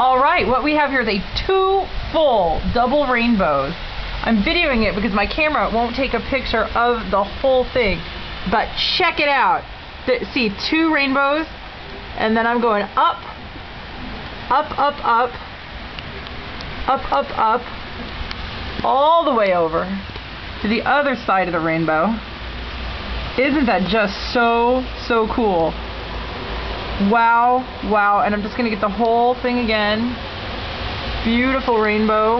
All right, what we have here is a two full double rainbows. I'm videoing it because my camera won't take a picture of the whole thing. But check it out. See, two rainbows, and then I'm going up, up, up, up, up, up, up, all the way over to the other side of the rainbow. Isn't that just so, so cool? Wow, wow. And I'm just going to get the whole thing again. Beautiful rainbow.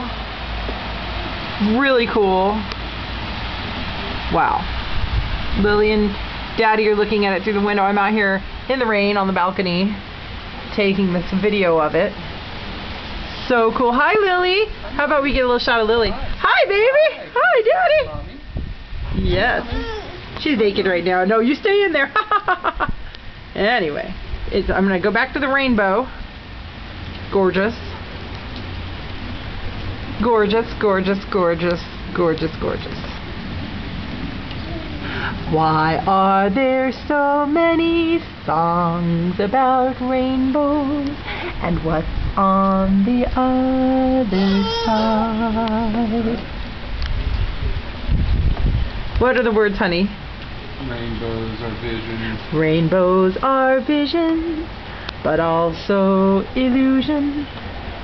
Really cool. Wow. Lily and Daddy are looking at it through the window. I'm out here in the rain on the balcony taking this video of it. So cool. Hi, Lily. How about we get a little shot of Lily? Hi, baby. Hi, Daddy. Yes. She's naked right now. No, you stay in there. anyway, it's, I'm going to go back to the rainbow. Gorgeous. Gorgeous, gorgeous, gorgeous, gorgeous, gorgeous. Why are there so many songs about rainbows? And what's on the other side? What are the words, honey? Rainbows are visions. Rainbows are visions, but also illusions.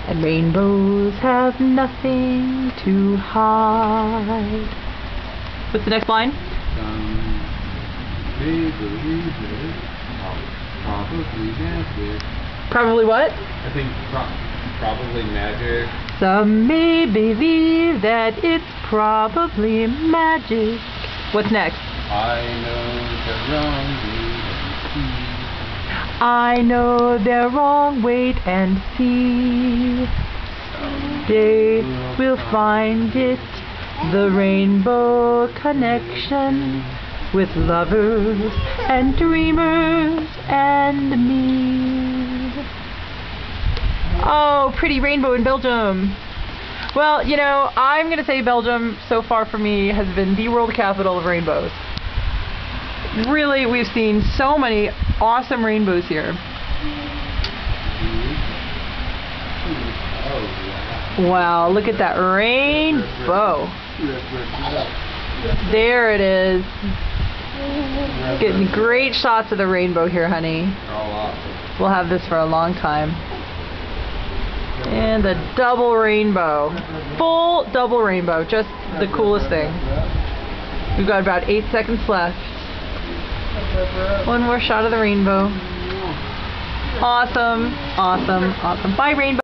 And rainbows have nothing to hide. What's the next line? Some may believe it. Probably magic. Probably what? I think pro- probably magic. Some may believe that it's probably magic. What's next? I know the wrong way to I know they're wrong, wait and see. They will find it, the rainbow connection with lovers and dreamers and me. Oh, pretty rainbow in Belgium. Well, you know, I'm going to say Belgium so far for me has been the world capital of rainbows. Really, we've seen so many awesome rainbows here. Wow, look at that rainbow. There it is. Getting great shots of the rainbow here, honey. We'll have this for a long time. And the double rainbow. Full double rainbow. Just the coolest thing. We've got about eight seconds left. One more shot of the rainbow. Awesome, awesome, awesome. Bye, rainbow.